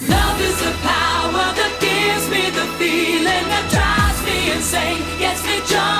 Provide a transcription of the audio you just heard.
Love is the power that gives me the feeling that drives me insane, gets me jumping.